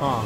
啊。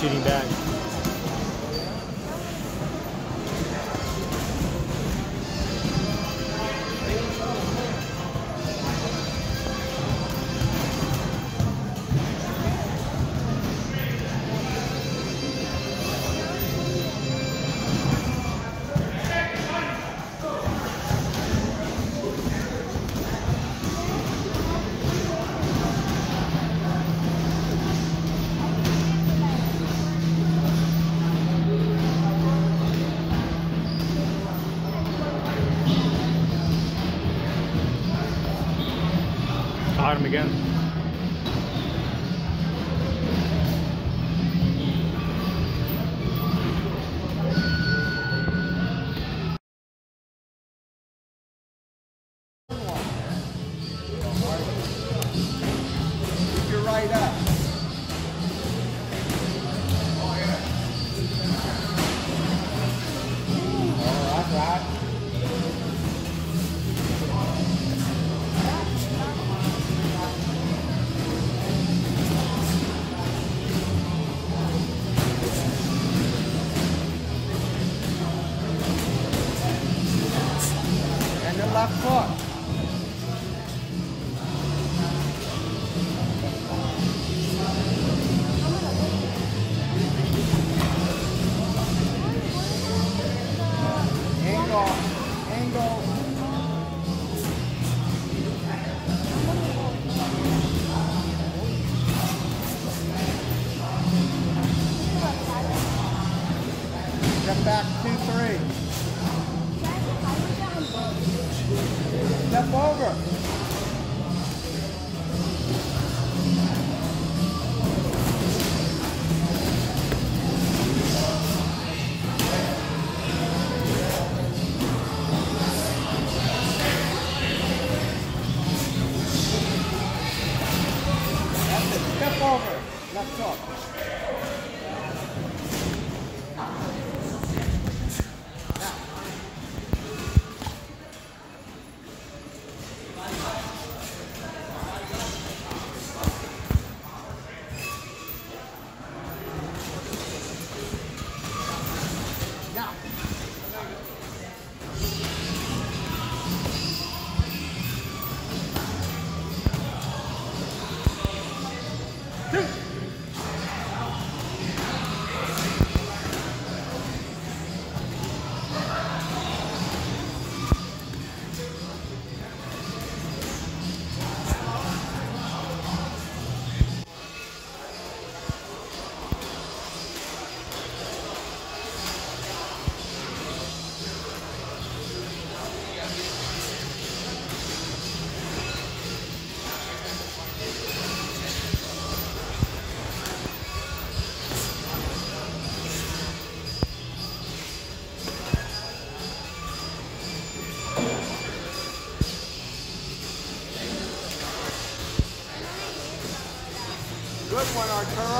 Shooting back. Him again. Keep your right up. Step back, two, three. Step over. 哼 one Arturo.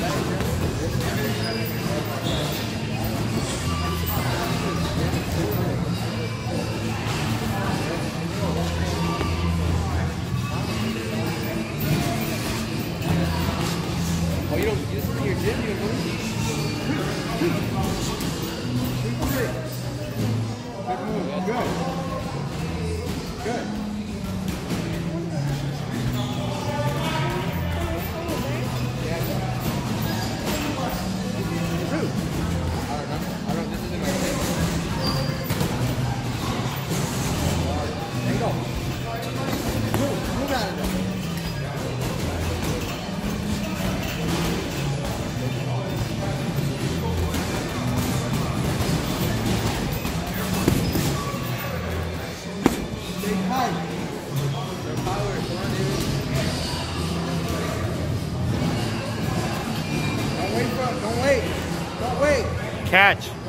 Thank you. Don't wait. Don't wait. Catch.